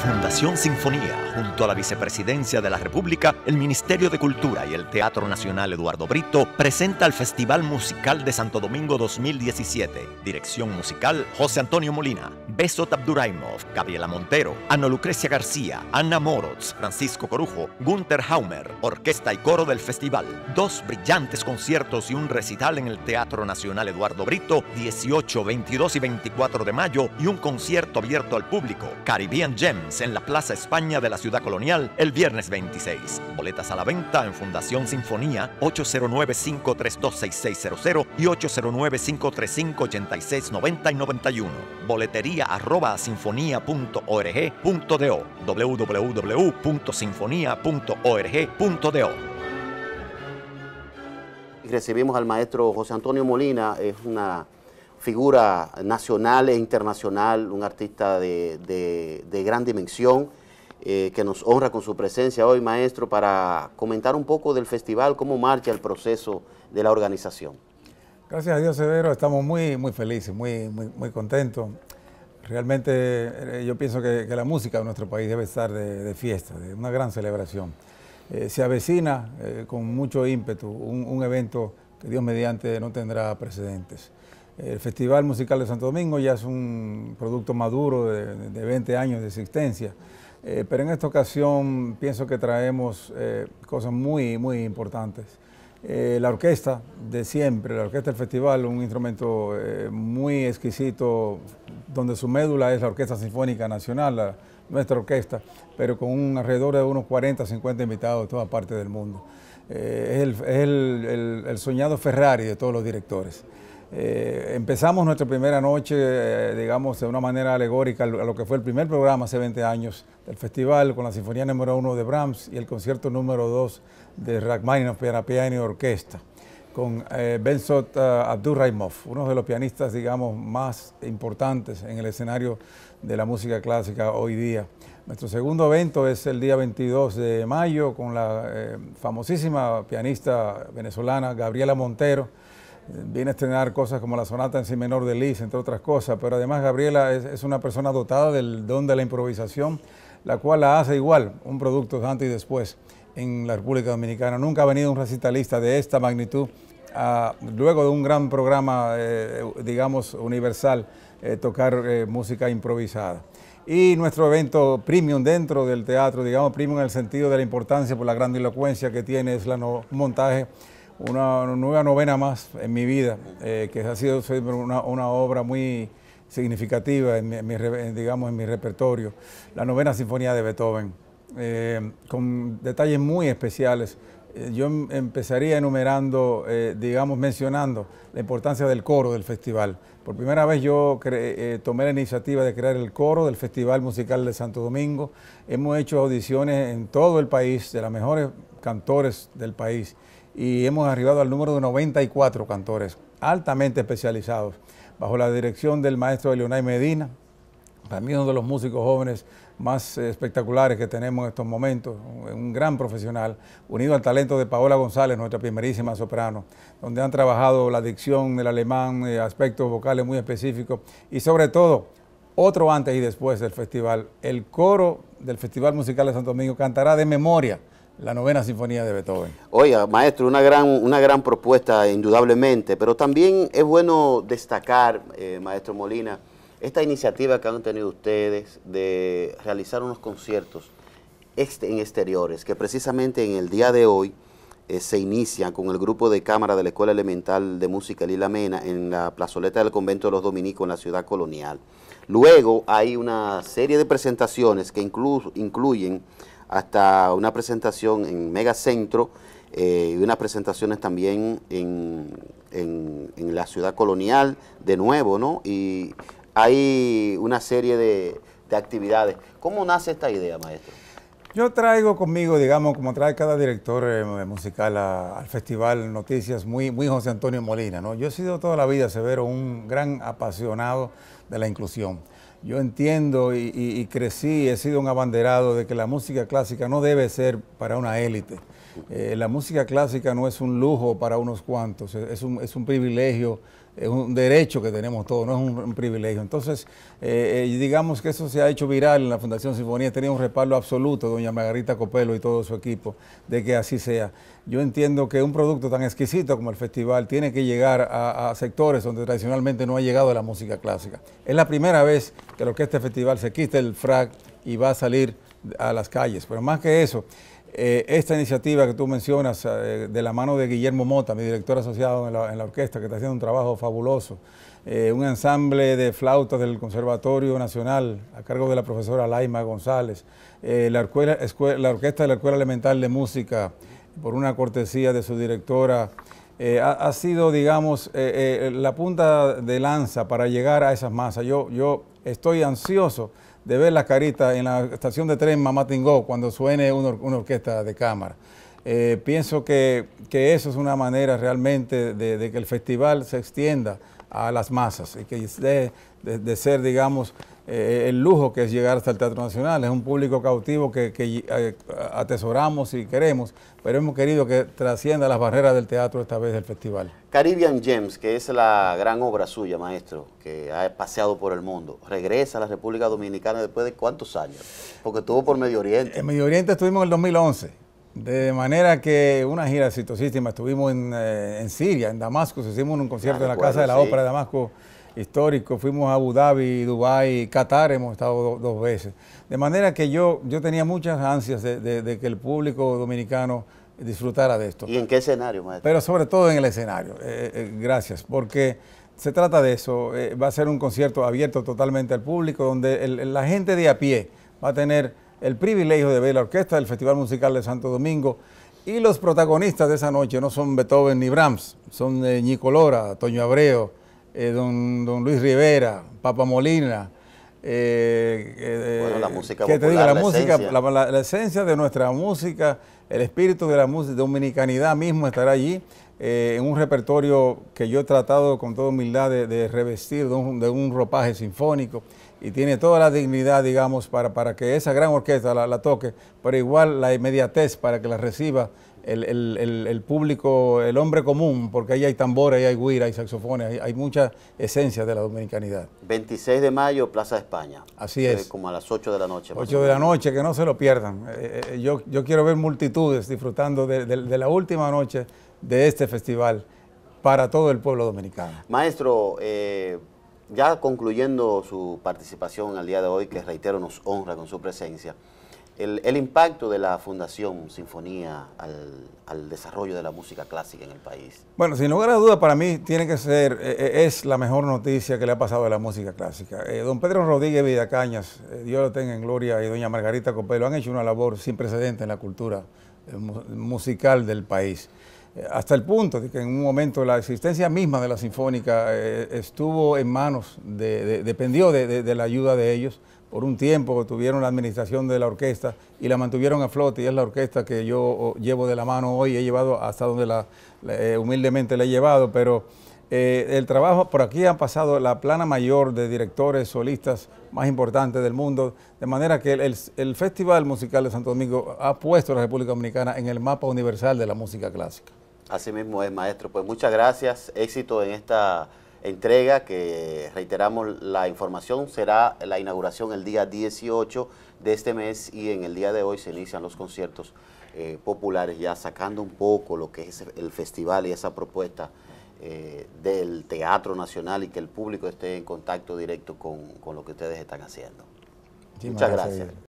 Fundación Sinfonía, junto a la Vicepresidencia de la República, el Ministerio de Cultura y el Teatro Nacional Eduardo Brito, presenta el Festival Musical de Santo Domingo 2017. Dirección musical, José Antonio Molina, Besot Abduraimov, Gabriela Montero, Ana Lucrecia García, Ana Moroz, Francisco Corujo, Gunther Haumer, orquesta y coro del festival. Dos brillantes conciertos y un recital en el Teatro Nacional Eduardo Brito, 18, 22 y 24 de mayo, y un concierto abierto al público. Caribbean En la Plaza España de la Ciudad Colonial el viernes 26. Boletas a la venta en Fundación Sinfonía 809-532-6600 y 809-535-8690 y 91. Boletería arroba sinfonía.org.do www.sinfonía.org.do Recibimos al maestro José Antonio Molina, es una figura nacional e internacional, un artista de, gran dimensión, eh, que nos honra con su presencia hoy, maestro, para comentar un poco del festival, cómo marcha el proceso de la organización. Gracias a Dios, Severo, estamos muy, muy felices, muy, muy, contentos. Realmente eh, yo pienso que, la música de nuestro país debe estar de, fiesta, de una gran celebración. Eh, se avecina con mucho ímpetu un evento que Dios mediante no tendrá precedentes. El Festival Musical de Santo Domingo ya es un producto maduro de, 20 años de existencia, eh, pero en esta ocasión pienso que traemos eh, cosas muy, muy importantes. Eh, la orquesta de siempre, la orquesta del festival, un instrumento muy exquisito, donde su médula es la Orquesta Sinfónica Nacional, nuestra orquesta, pero con un alrededor de unos 40, 50 invitados de toda parte del mundo. es, el soñado Ferrari de todos los directores. Eh, empezamos nuestra primera noche, eh, digamos, de una manera alegórica a lo que fue el primer programa hace 20 años del festival, con la Sinfonía número 1 de Brahms y el concierto número 2 de Rachmaninoff para piano y orquesta, con eh, Bensot Abdurraimov, uno de los pianistas, digamos, más importantes en el escenario de la música clásica hoy día. Nuestro segundo evento es el día 22 de mayo con la famosísima pianista venezolana Gabriela Montero, viene a estrenar cosas como la sonata en si menor de Lis, entre otras cosas, pero además Gabriela es, una persona dotada del don de la improvisación, la cual la hace igual, un producto antes y después en la República Dominicana. Nunca ha venido un recitalista de esta magnitud, luego de un gran programa, eh, digamos, universal, eh, tocar eh, música improvisada. Y nuestro evento premium dentro del teatro, digamos premium en el sentido de la importancia por la grandilocuencia que tiene, es la montaje una nueva novena más en mi vida, eh, que ha sido una, obra muy significativa en mi, digamos, en mi repertorio, la novena sinfonía de Beethoven, eh, con detalles muy especiales. Eh, yo em, empezaría enumerando, digamos, mencionando la importancia del coro del festival. Por primera vez yo tomé la iniciativa de crear el coro del Festival Musical de Santo Domingo. Hemos hecho audiciones en todo el país de los mejores cantores del país y hemos arribado al número de 94 cantores altamente especializados, bajo la dirección del maestro Leonay Medina, también uno de los músicos jóvenes más espectaculares que tenemos en estos momentos, un gran profesional, unido al talento de Paola González, nuestra primerísima soprano, donde han trabajado la dicción, el alemán, eh, aspectos vocales muy específicos y sobre todo, otro antes y después del festival, el coro del Festival Musical de Santo Domingo cantará de memoria la novena sinfonía de Beethoven. Oiga, maestro, una gran, una gran propuesta indudablemente, pero también es bueno destacar, eh, maestro Molina, esta iniciativa que han tenido ustedes de realizar unos conciertos en exteriores, que precisamente en el día de hoy eh, se inician con el grupo de cámara de la Escuela Elemental de Música Lila Mena en la plazoleta del Convento de los Dominicos en la ciudad colonial. Luego hay una serie de presentaciones que incluyen hasta una presentación en Megacentro eh, y unas presentaciones también en, en, la ciudad colonial, de nuevo, ¿no? Y hay una serie de, actividades. ¿Cómo nace esta idea, maestro? Yo traigo conmigo, digamos, como trae cada director eh, musical al festival Noticias, muy, muy José Antonio Molina, ¿no? Yo he sido toda la vida, Severo, un gran apasionado de la inclusión yo entiendo y, crecí, he sido un abanderado de que la música clásica no debe ser para una élite. Eh, la música clásica no es un lujo para unos cuantos, es un, privilegio es un derecho que tenemos todos, no es un, privilegio. Entonces, eh, eh, digamos que eso se ha hecho viral en la Fundación Sinfonía, tenía un respaldo absoluto, doña Margarita Copelo y todo su equipo, de que así sea. Yo entiendo que un producto tan exquisito como el festival tiene que llegar a, sectores donde tradicionalmente no ha llegado la música clásica. Es la primera vez que lo que este festival se quita el frac y va a salir a las calles, pero más que eso, eh, esta iniciativa que tú mencionas, eh, de la mano de Guillermo Mota, mi director asociado en la, orquesta, que está haciendo un trabajo fabuloso, eh, un ensamble de flautas del Conservatorio Nacional a cargo de la profesora Laima González, la, orquesta de la Escuela Elemental de Música, por una cortesía de su directora, ha, ha, sido, digamos, la punta de lanza para llegar a esas masas. Yo, yo estoy ansioso de ver la carita en la estación de tren Mamatingó cuando suene una, orquesta de cámara. Eh, pienso que, eso es una manera realmente de, que el festival se extienda a las masas y que de, de ser, digamos, eh, el lujo que es llegar hasta el Teatro Nacional. Es un público cautivo que, eh, atesoramos y queremos, pero hemos querido que trascienda las barreras del teatro esta vez del festival. Caribbean Gems, que es la gran obra suya, maestro, que ha paseado por el mundo, regresa a la República Dominicana después de cuántos años? Porque estuvo por Medio Oriente. En Medio Oriente estuvimos en el 2011. De manera que una gira exitosísima, estuvimos en, eh, en Siria, en Damasco, hicimos un concierto en la Casa de la Ópera de Damasco histórico. Fuimos a Abu Dhabi, Dubái, Qatar, hemos estado dos veces. De manera que yo, yo tenía muchas ansias de, que el público dominicano disfrutara de esto. ¿Y en qué escenario, maestro? Pero sobre todo en el escenario. Eh, eh, gracias, porque se trata de eso. Va a ser un concierto abierto totalmente al público, donde la gente de a pie va a tener el privilegio de ver la orquesta del Festival Musical de Santo Domingo. Y los protagonistas de esa noche no son Beethoven ni Brahms, son Nico Lora, Toño Abreu, eh, don, don, Luis Rivera, Papa Molina. Eh, eh, bueno, la música que te digo, la, música, esencia. La, esencia de nuestra música, el espíritu de la música, dominicanidad mismo estará allí, en un repertorio que yo he tratado con toda humildad de, revestir de un, de un, ropaje sinfónico y tiene toda la dignidad, digamos, para, para que esa gran orquesta la, la toque, pero igual la inmediatez para que la reciba el, público, el hombre común, porque ahí hay tambores, ahí hay guira, hay saxofones, hay, mucha esencia de la dominicanidad. 26 de mayo, Plaza de España. Así es. como a las 8 de la noche. 8 de la noche, que no se lo pierdan. Eh, eh, yo, yo quiero ver multitudes disfrutando de, la última noche de este festival para todo el pueblo dominicano. Maestro, eh, ya concluyendo su participación al día de hoy, que reitero nos honra con su presencia, el, impacto de la Fundación Sinfonía al, desarrollo de la música clásica en el país? Bueno, sin lugar a duda, para mí tiene que ser, eh, eh, es la mejor noticia que le ha pasado a la música clásica. Eh, don Pedro Rodríguez Vidacañas, Dios lo tenga en gloria, y doña Margarita Copelo han hecho una labor sin precedente en la cultura musical del país. Hasta el punto de que en un momento la existencia misma de la Sinfónica estuvo en manos, de, dependió de la ayuda de ellos por un tiempo tuvieron la administración de la orquesta y la mantuvieron a flote y es la orquesta que yo llevo de la mano hoy, he llevado hasta donde la, eh, humildemente la he llevado, pero eh, el trabajo, por aquí han pasado la plana mayor de directores solistas más importantes del mundo, de manera que el, el Festival Musical de Santo Domingo ha puesto a la República Dominicana en el mapa universal de la música clásica. Así mismo es, maestro. Pues muchas gracias, éxito en esta entrega que reiteramos la información será la inauguración el día 18 de este mes y en el día de hoy se inician los conciertos eh, populares ya sacando un poco lo que es el festival y esa propuesta eh, del Teatro Nacional y que el público esté en contacto directo con, lo que ustedes están haciendo. Muchas gracias.